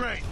great.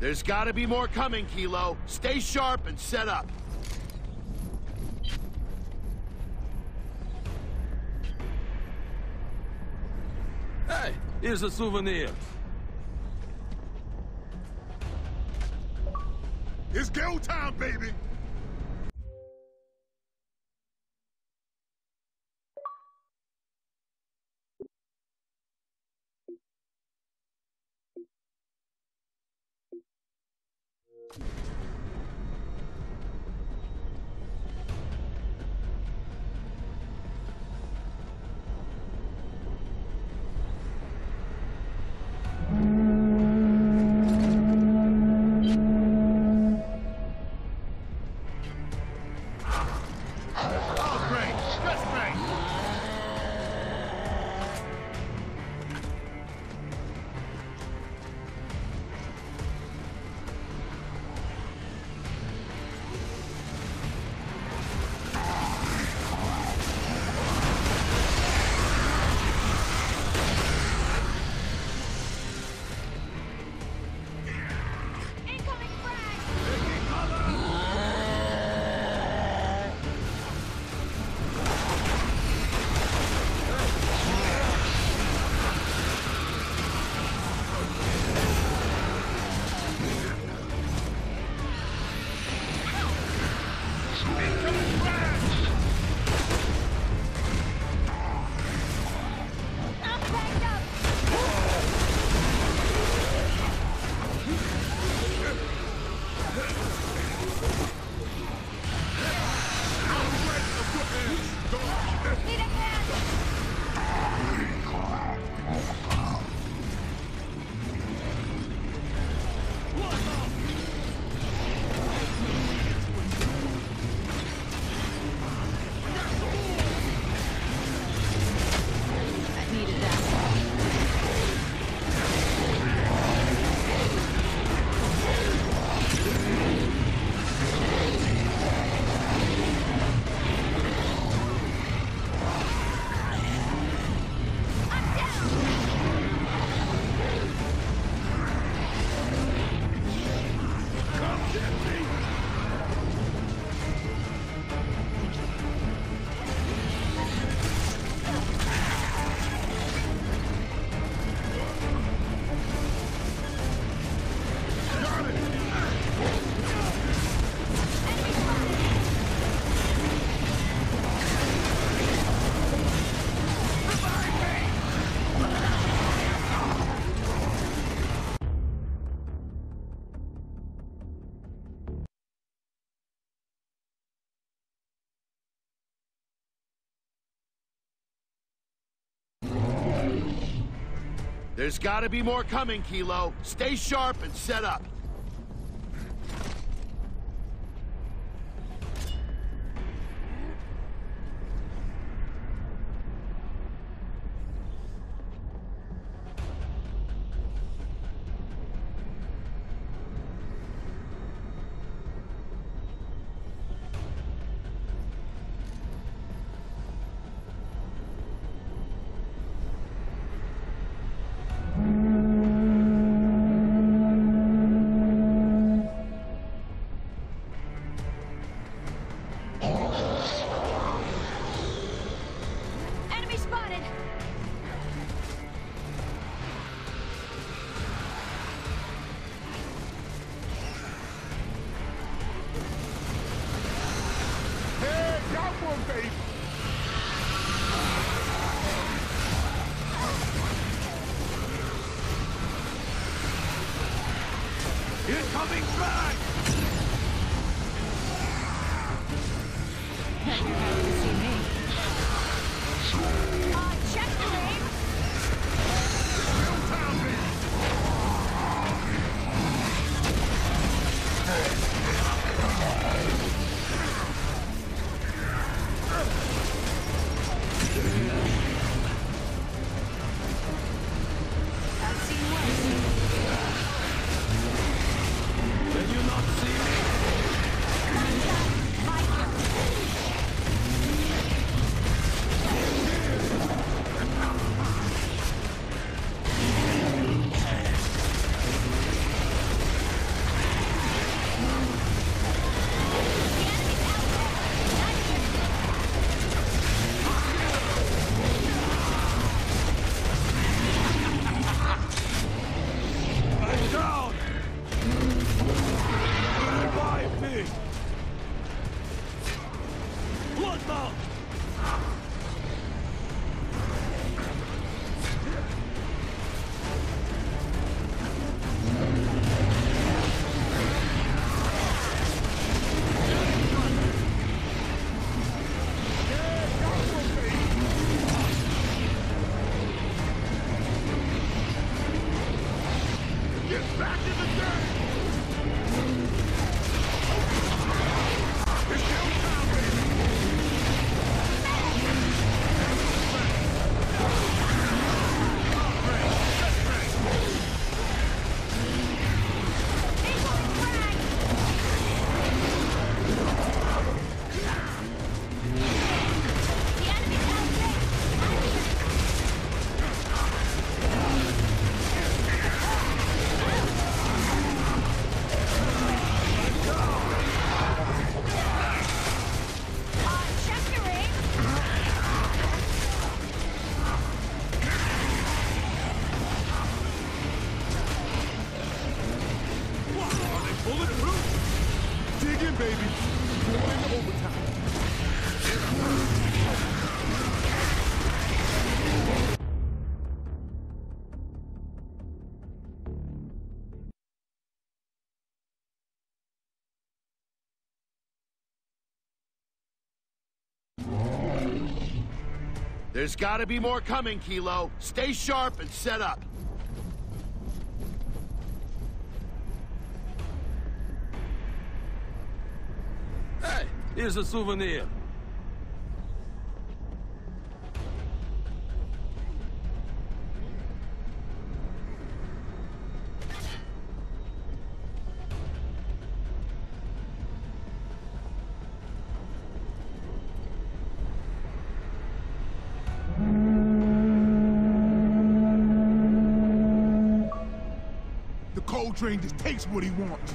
There's gotta be more coming, Kilo. Stay sharp and set up. Hey, here's a souvenir. It's go time, baby! There's gotta be more coming, Kilo. Stay sharp and set up. coming back! There's gotta be more coming, Kilo. Stay sharp and set up. Hey, here's a souvenir. train just takes what he wants.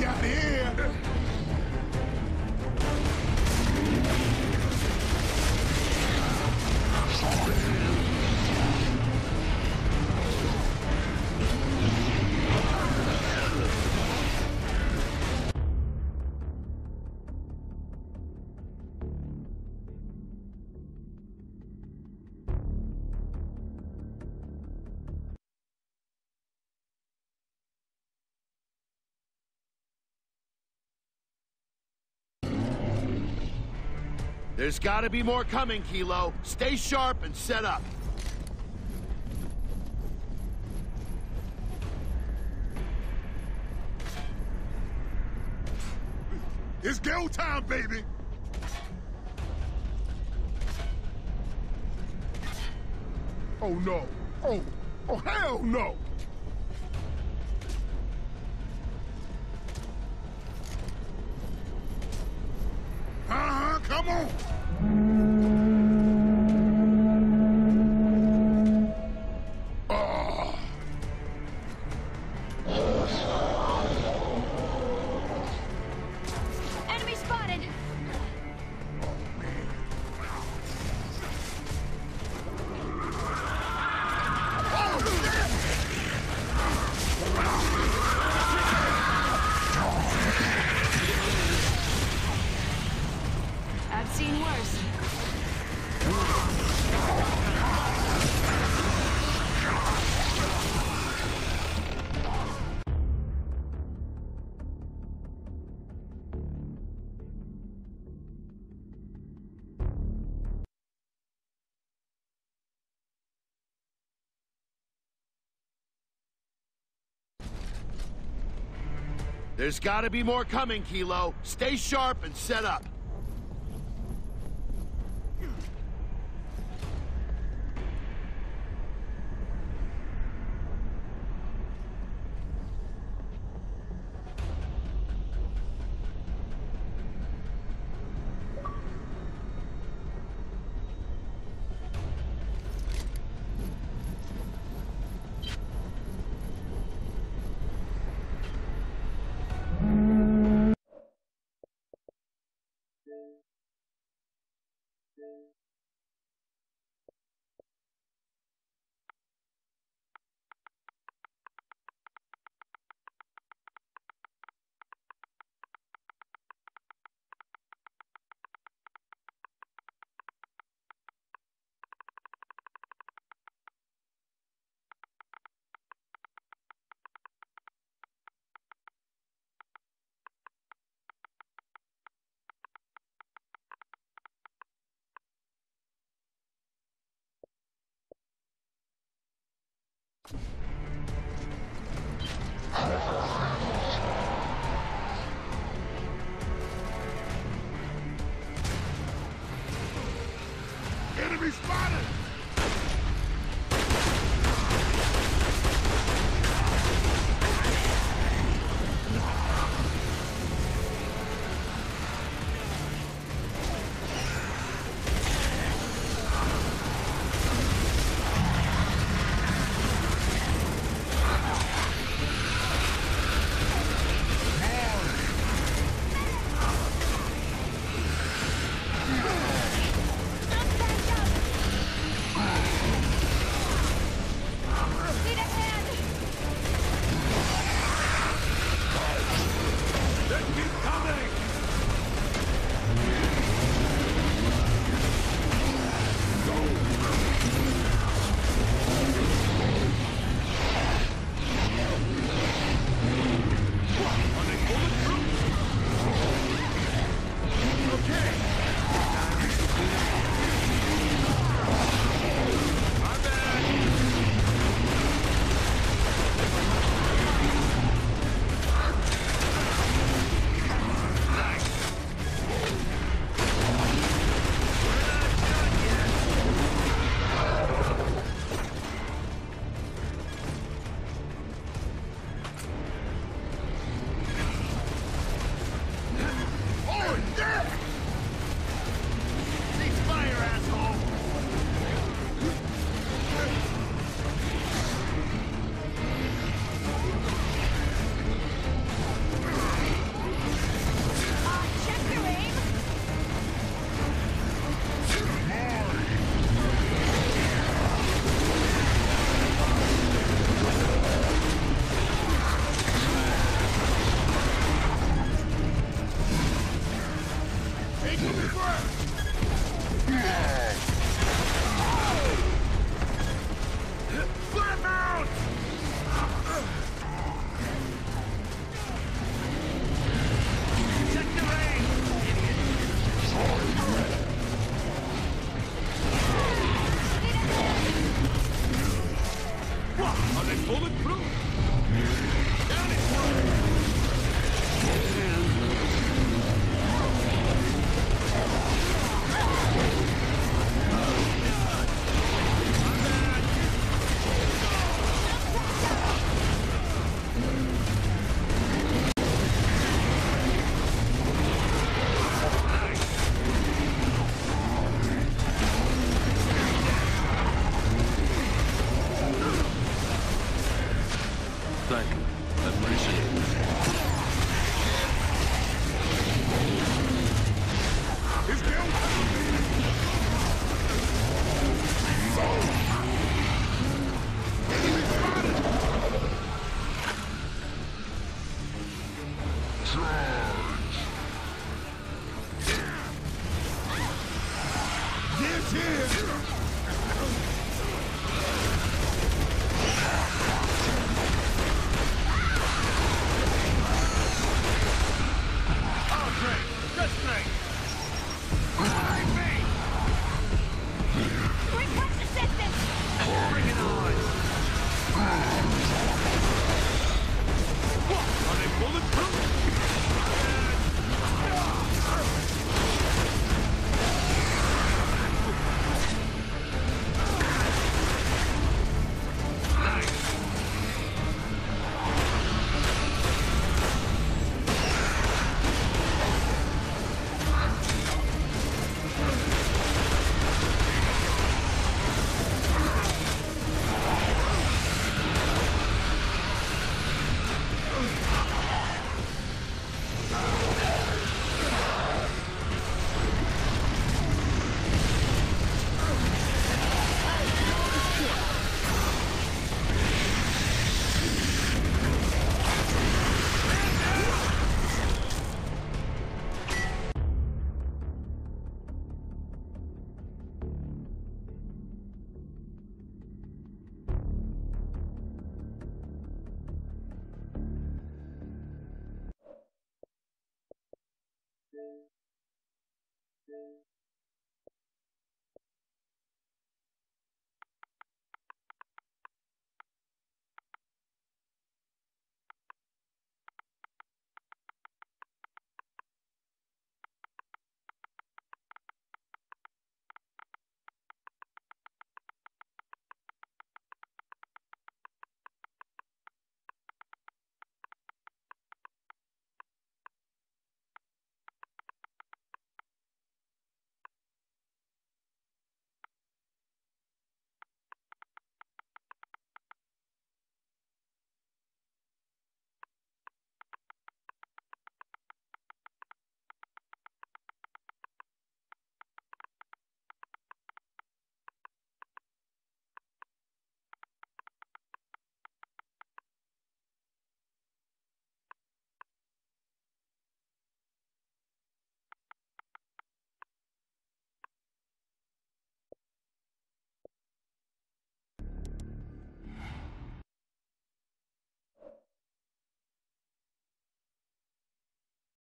Look what There's gotta be more coming, Kilo. Stay sharp and set up. It's go time, baby. Oh no. Oh, oh hell no. Uh-huh, come on. There's gotta be more coming, Kilo. Stay sharp and set up.